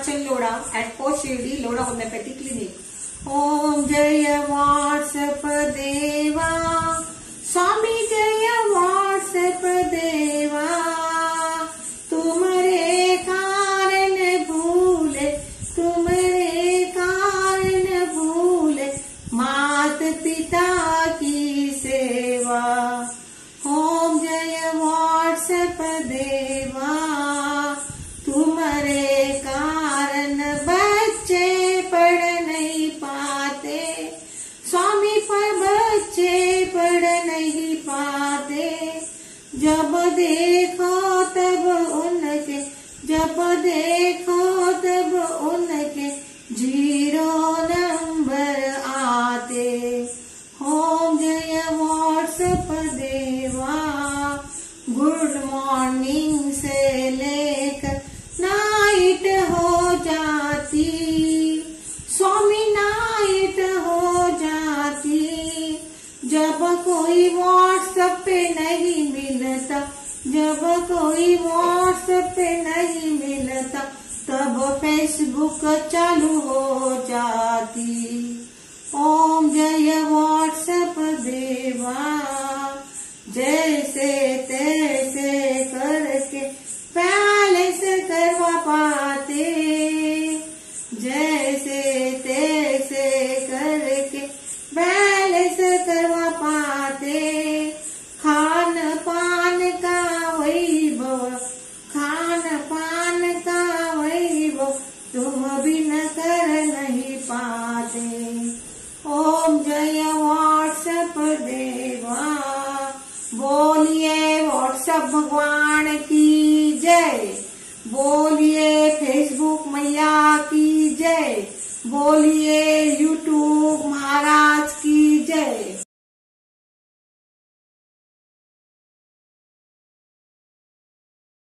वचन Lodha at four Shirdi Lodha homeopathy clinic Om जय WhatsApp देवा। स्वामी जय वाट्सप देवा। सेवा। ओम जय व्हाट्सएप देवा। जब देखो तब उनके, जब देखो तब उनके ज़ीरो नंबर आते। होम जय व्हाट्सएप देवा, गुड मॉर्निंग से लेकर नाइट हो जाती। स्वामी नाइट हो जाती। जब कोई व्हाट्सएप पे नहीं मिलता। जब कोई व्हाट्सएप पे नहीं मिलता, तब फेसबुक चालू हो जाती। ओम जय व्हाट्सएप देवा। जैसे तैसे करके बैलेंस करवा पाते। जैसे तैसे करके बैलेंस करवा तुम बिन कर नहीं पाते। ओम जय व्हाट्सएप देवा। बोलिए व्हाट्सएप भगवान की जय। बोलिए फेसबुक मैया की जय। बोलिए